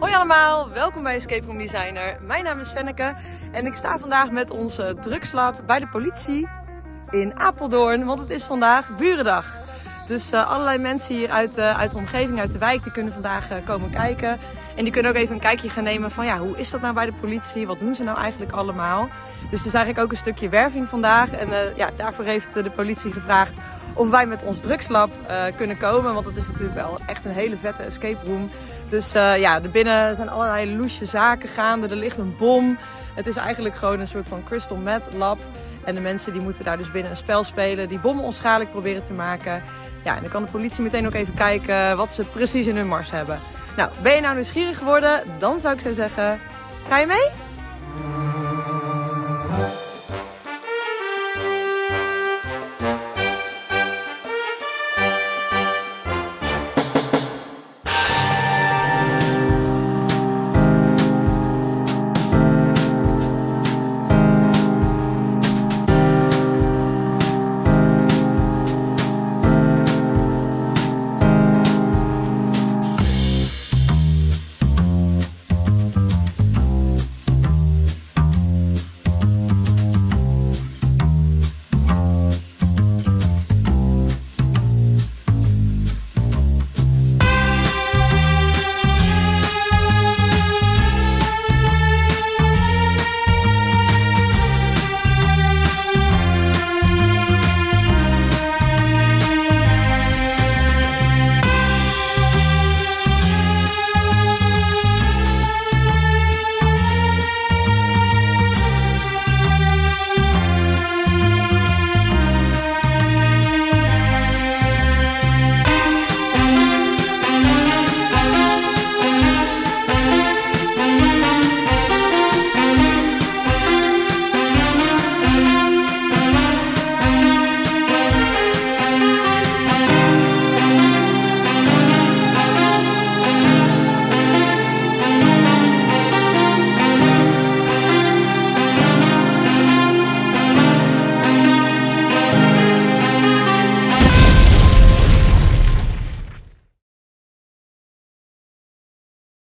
Hoi allemaal, welkom bij Escape Room Designer. Mijn naam is Fenneke en ik sta vandaag met onze drugslab bij de politie in Apeldoorn, want het is vandaag Burendag. Dus uh, allerlei mensen hier uit, uh, uit de omgeving, uit de wijk, die kunnen vandaag uh, komen kijken. En die kunnen ook even een kijkje gaan nemen van ja, hoe is dat nou bij de politie? Wat doen ze nou eigenlijk allemaal? Dus er is eigenlijk ook een stukje werving vandaag. En ja, daarvoor heeft de politie gevraagd of wij met ons drugslab kunnen komen. Want dat is natuurlijk wel echt een hele vette escape room. Dus ja, er binnen zijn allerlei loesje zaken gaande. Er ligt een bom. Het is eigenlijk gewoon een soort van crystal meth lab. En de mensen die moeten daar dus binnen een spel spelen, die bommen onschadelijk proberen te maken. Ja, en dan kan de politie meteen ook even kijken wat ze precies in hun mars hebben. Nou, ben je nou nieuwsgierig geworden? Dan zou ik zo zeggen, ga je mee?